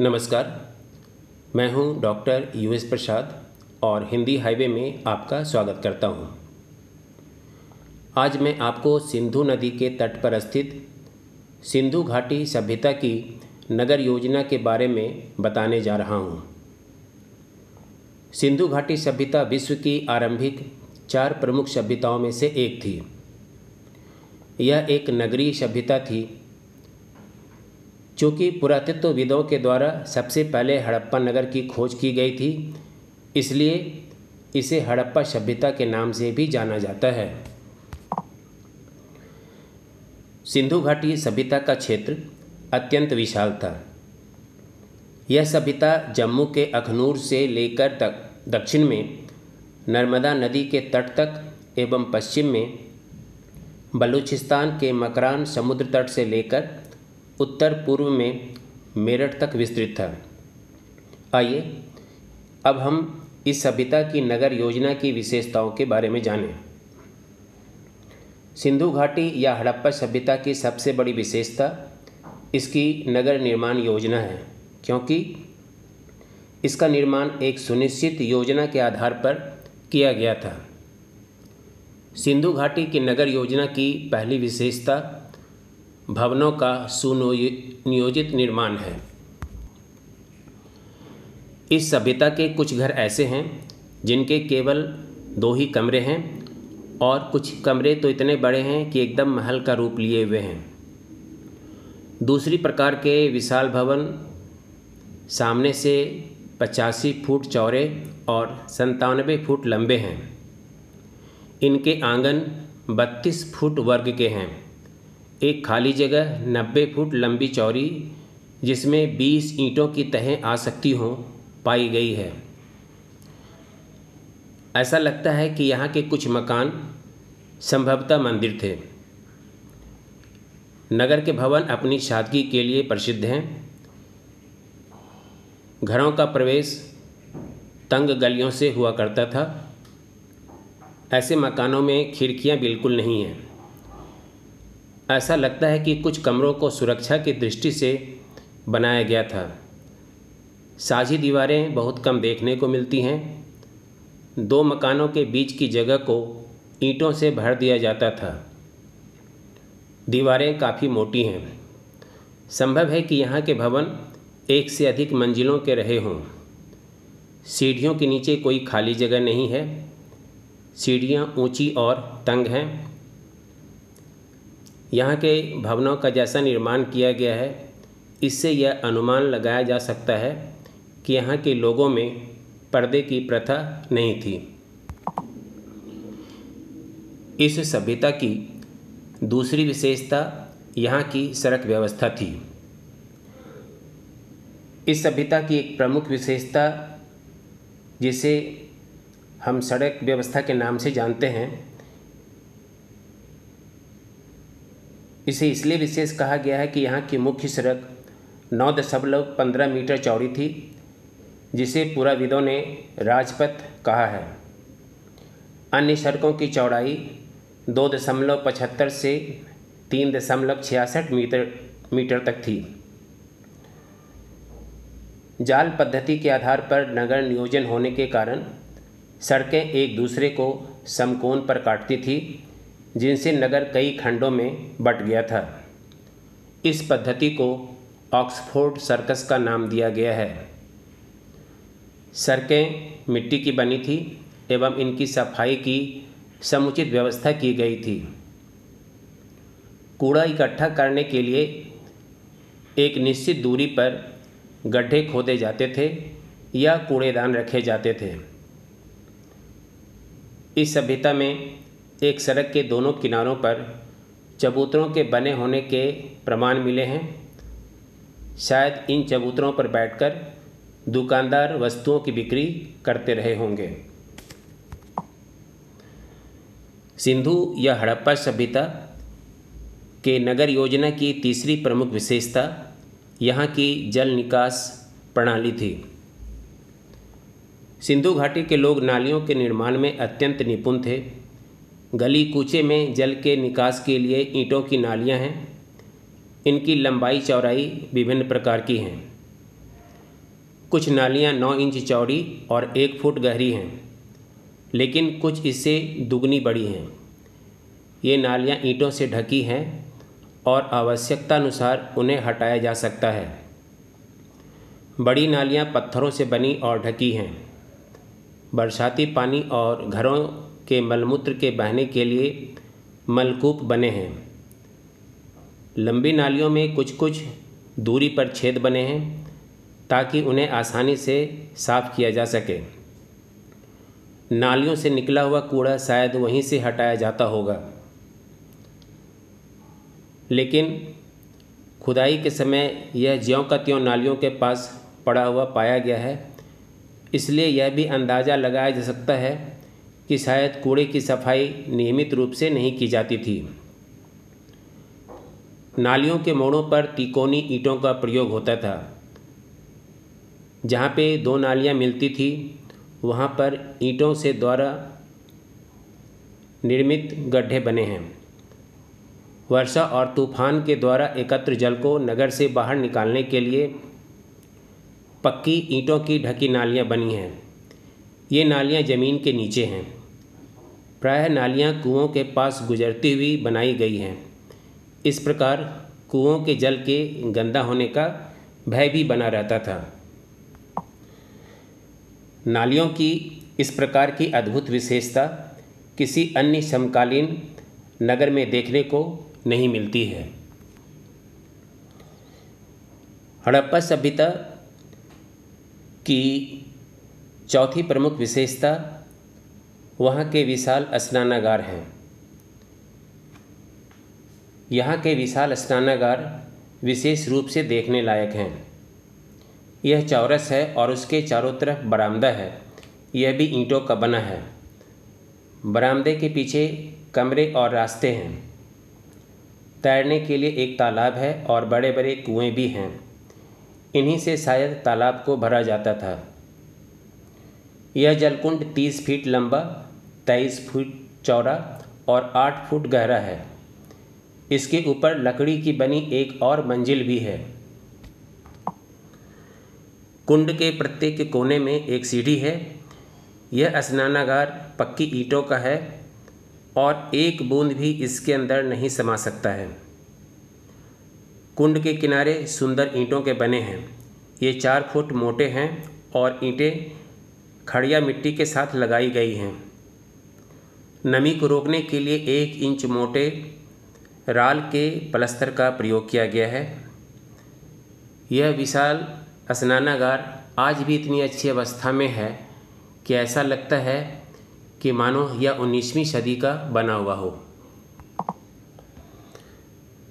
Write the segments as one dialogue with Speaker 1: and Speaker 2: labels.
Speaker 1: नमस्कार मैं हूँ डॉक्टर यू एस प्रसाद और हिंदी हाईवे में आपका स्वागत करता हूँ। आज मैं आपको सिंधु नदी के तट पर स्थित सिंधु घाटी सभ्यता की नगर योजना के बारे में बताने जा रहा हूँ। सिंधु घाटी सभ्यता विश्व की आरंभिक चार प्रमुख सभ्यताओं में से एक थी यह एक नगरीय सभ्यता थी चूँकि पुरातत्वविदों के द्वारा सबसे पहले हड़प्पा नगर की खोज की गई थी, इसलिए इसे हड़प्पा सभ्यता के नाम से भी जाना जाता है। सिंधु घाटी सभ्यता का क्षेत्र अत्यंत विशाल था। यह सभ्यता जम्मू के अखनूर से लेकर तक दक्षिण में, नर्मदा नदी के तट तक एवं पश्चिम में बलूचिस्तान के मकरान समुद्र तट से लेकर उत्तर पूर्व में मेरठ तक विस्तृत था। आइए, अब हम इस सभ्यता की नगर योजना की विशेषताओं के बारे में जानें। सिंधु घाटी या हड़प्पा सभ्यता की सबसे बड़ी विशेषता इसकी नगर निर्माण योजना है, क्योंकि इसका निर्माण एक सुनिश्चित योजना के आधार पर किया गया था। सिंधु घाटी की नगर योजना की पहली विशेषता भवनों का सुनियोजित निर्माण है। इस सभ्यता के कुछ घर ऐसे हैं, जिनके केवल दो ही कमरे हैं, और कुछ कमरे तो इतने बड़े हैं कि एकदम महल का रूप लिए हुए हैं। दूसरी प्रकार के विशाल भवन, सामने से पचासी फुट चौड़े और संतानवे फुट लंबे हैं। इनके आँगन बत्तीस फुट वर्ग के हैं। एक खाली जगह, नब्बे फुट लंबी चौड़ी, जिसमें बीस ईंटों की तहें आ सकती हों, पाई गई है। ऐसा लगता है कि यहाँ के कुछ मकान संभवतः मंदिर थे। नगर के भवन अपनी सादगी के लिए प्रसिद्ध हैं। घरों का प्रवेश तंग गलियों से हुआ करता था। ऐसे मकानों में खिड़कियाँ बिल्कुल नहीं हैं। ऐसा लगता है कि कुछ कमरों को सुरक्षा की दृष्टि से बनाया गया था। साझी दीवारें बहुत कम देखने को मिलती हैं। दो मकानों के बीच की जगह को ईंटों से भर दिया जाता था। दीवारें काफ़ी मोटी हैं। संभव है कि यहाँ के भवन एक से अधिक मंजिलों के रहे हों। सीढ़ियों के नीचे कोई खाली जगह नहीं है। सीढ़ियाँ ऊँची और तंग हैं। यहाँ के भवनों का जैसा निर्माण किया गया है, इससे यह अनुमान लगाया जा सकता है कि यहाँ के लोगों में पर्दे की प्रथा नहीं थी। इस सभ्यता की दूसरी विशेषता यहाँ की सड़क व्यवस्था थी। इस सभ्यता की एक प्रमुख विशेषता, जिसे हम सड़क व्यवस्था के नाम से जानते हैं इसे इसलिए विशेष कहा गया है कि यहाँ की मुख्य सड़क नौ दशमलव पंद्रह मीटर चौड़ी थी, जिसे पुराविदों ने राजपथ कहा है। अन्य सड़कों की चौड़ाई दो दशमलव पचहत्तर से तीन दशमलव छियासठ मीटर मीटर तक थी। जाल पद्धति के आधार पर नगर नियोजन होने के कारण सड़कें एक दूसरे को समकोण पर काटती थी जिनसे नगर कई खंडों में बट गया था। इस पद्धति को ऑक्सफोर्ड सर्कस का नाम दिया गया है। सड़कें मिट्टी की बनी थी एवं इनकी सफ़ाई की समुचित व्यवस्था की गई थी। कूड़ा इकट्ठा करने के लिए एक निश्चित दूरी पर गड्ढे खोदे जाते थे या कूड़ेदान रखे जाते थे। इस सभ्यता में एक सड़क के दोनों किनारों पर चबूतरों के बने होने के प्रमाण मिले हैं। शायद इन चबूतरों पर बैठकर दुकानदार वस्तुओं की बिक्री करते रहे होंगे। सिंधु या हड़प्पा सभ्यता के नगर योजना की तीसरी प्रमुख विशेषता यहाँ की जल निकास प्रणाली थी। सिंधु घाटी के लोग नालियों के निर्माण में अत्यंत निपुण थे। गली कूचे में जल के निकास के लिए ईंटों की नालियाँ हैं। इनकी लंबाई चौड़ाई विभिन्न प्रकार की हैं। कुछ नालियाँ नौ इंच चौड़ी और एक फुट गहरी हैं, लेकिन कुछ इससे दुगनी बड़ी हैं। ये नालियाँ ईंटों से ढकी हैं और आवश्यकता अनुसार उन्हें हटाया जा सकता है। बड़ी नालियाँ पत्थरों से बनी और ढकी हैं। बरसाती पानी और घरों के मलमूत्र के बहने के लिए मलकूप बने हैं। लंबी नालियों में कुछ कुछ दूरी पर छेद बने हैं ताकि उन्हें आसानी से साफ़ किया जा सके। नालियों से निकला हुआ कूड़ा शायद वहीं से हटाया जाता होगा। लेकिन खुदाई के समय यह ज्यों का त्यों नालियों के पास पड़ा हुआ पाया गया है, इसलिए यह भी अंदाज़ा लगाया जा सकता है कि शायद कूड़े की सफ़ाई नियमित रूप से नहीं की जाती थी। नालियों के मोड़ों पर तिकोनी ईंटों का प्रयोग होता था। जहाँ पे दो नालियाँ मिलती थी, वहाँ पर ईंटों से द्वारा निर्मित गड्ढे बने हैं। वर्षा और तूफ़ान के द्वारा एकत्र जल को नगर से बाहर निकालने के लिए पक्की ईंटों की ढकी नालियाँ बनी हैं। ये नालियाँ ज़मीन के नीचे हैं। प्रायः नालियाँ कुओं के पास गुजरती हुई बनाई गई हैं। इस प्रकार कुओं के जल के गंदा होने का भय भी बना रहता था। नालियों की इस प्रकार की अद्भुत विशेषता किसी अन्य समकालीन नगर में देखने को नहीं मिलती है। हड़प्पा सभ्यता की चौथी प्रमुख विशेषता वहाँ के विशाल स्नानागार हैं। यहाँ के विशाल स्नानागार विशेष रूप से देखने लायक हैं। यह चौरस है और उसके चारों तरफ़ बरामदा है। यह भी ईंटों का बना है। बरामदे के पीछे कमरे और रास्ते हैं। तैरने के लिए एक तालाब है और बड़े बड़े कुएँ भी हैं। इन्हीं से शायद तालाब को भरा जाता था। यह जलकुंड तीस फीट लंबा तेईस फुट चौड़ा और आठ फुट गहरा है। इसके ऊपर लकड़ी की बनी एक और मंजिल भी है। कुंड के प्रत्येक कोने में एक सीढ़ी है। यह स्नानागार पक्की ईंटों का है और एक बूंद भी इसके अंदर नहीं समा सकता है। कुंड के किनारे सुंदर ईंटों के बने हैं। ये चार फुट मोटे हैं और ईंटें खड़िया मिट्टी के साथ लगाई गई हैं। नमी को रोकने के लिए एक इंच मोटे राल के पलस्तर का प्रयोग किया गया है। यह विशाल स्नानागार आज भी इतनी अच्छी अवस्था में है कि ऐसा लगता है कि मानो यह उन्नीसवीं सदी का बना हुआ हो।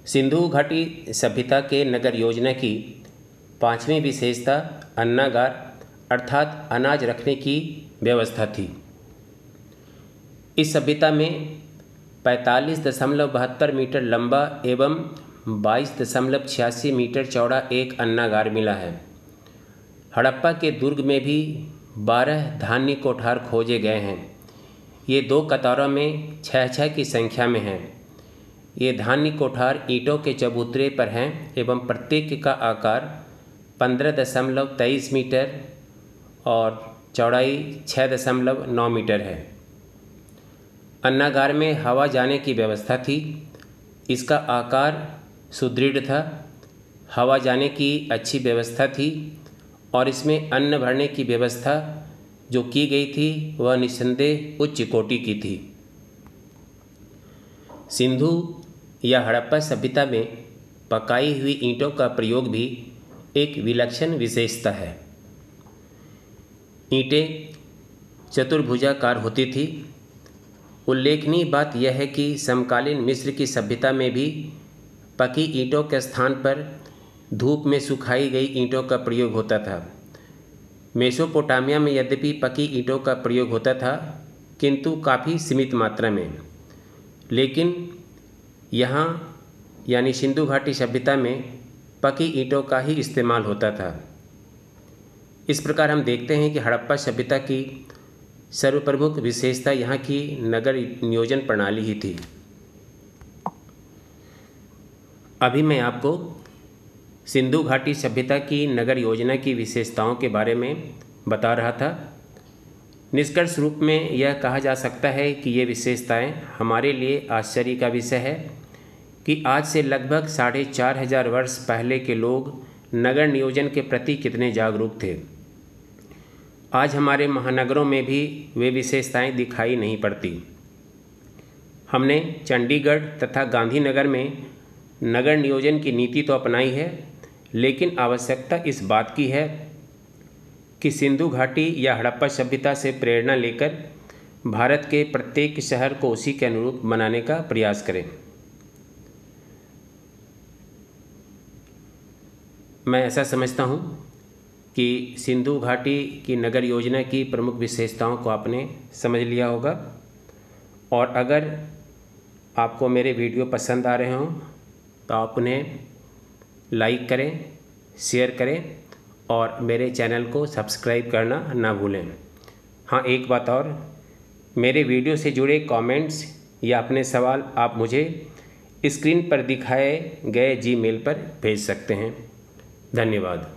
Speaker 1: सिंधु घाटी सभ्यता के नगर योजना की पांचवी विशेषता अन्नागार, अर्थात अनाज रखने की व्यवस्था थी। इस सभ्यता में पैंतालीस दशमलव बहत्तर मीटर लंबा एवं बाईस दशमलव छियासी मीटर चौड़ा एक अन्नागार मिला है। हड़प्पा के दुर्ग में भी बारह धान्य कोठार खोजे गए हैं। ये दो कतारों में छः छः की संख्या में हैं। ये धान्य कोठार ईंटों के चबूतरे पर हैं एवं प्रत्येक का आकार पंद्रह दशमलव तेईस मीटर और चौड़ाई छः दशमलव नौ मीटर है। अन्नागार में हवा जाने की व्यवस्था थी। इसका आकार सुदृढ़ था। हवा जाने की अच्छी व्यवस्था थी और इसमें अन्न भरने की व्यवस्था जो की गई थी, वह निस्संदेह उच्च कोटि की थी। सिंधु या हड़प्पा सभ्यता में पकाई हुई ईंटों का प्रयोग भी एक विलक्षण विशेषता है। ईंटें चतुर्भुजाकार होती थी। उल्लेखनीय बात यह है कि समकालीन मिस्र की सभ्यता में भी पकी ईंटों के स्थान पर धूप में सुखाई गई ईंटों का प्रयोग होता था। मेसोपोटामिया में यद्यपि पकी ईंटों का प्रयोग होता था, किंतु काफ़ी सीमित मात्रा में। लेकिन यहाँ, यानी सिंधु घाटी सभ्यता में, पकी ईंटों का ही इस्तेमाल होता था। इस प्रकार हम देखते हैं कि हड़प्पा सभ्यता की सर्वप्रमुख विशेषता यहाँ की नगर नियोजन प्रणाली ही थी। अभी मैं आपको सिंधु घाटी सभ्यता की नगर योजना की विशेषताओं के बारे में बता रहा था। निष्कर्ष रूप में यह कहा जा सकता है कि ये विशेषताएँ हमारे लिए आश्चर्य का विषय है कि आज से लगभग साढ़े चार हज़ार वर्ष पहले के लोग नगर नियोजन के प्रति कितने जागरूक थे। आज हमारे महानगरों में भी वे विशेषताएँ दिखाई नहीं पड़ती। हमने चंडीगढ़ तथा गांधीनगर में नगर नियोजन की नीति तो अपनाई है, लेकिन आवश्यकता इस बात की है कि सिंधु घाटी या हड़प्पा सभ्यता से प्रेरणा लेकर भारत के प्रत्येक शहर को उसी के अनुरूप बनाने का प्रयास करें। मैं ऐसा समझता हूँ कि सिंधु घाटी की नगर योजना की प्रमुख विशेषताओं को आपने समझ लिया होगा। और अगर आपको मेरे वीडियो पसंद आ रहे हों तो आप उन्हें लाइक करें, शेयर करें और मेरे चैनल को सब्सक्राइब करना ना भूलें। हाँ एक बात और। मेरे वीडियो से जुड़े कमेंट्स या अपने सवाल आप मुझे स्क्रीन पर दिखाए गए जीमेल पर भेज सकते हैं। धन्यवाद।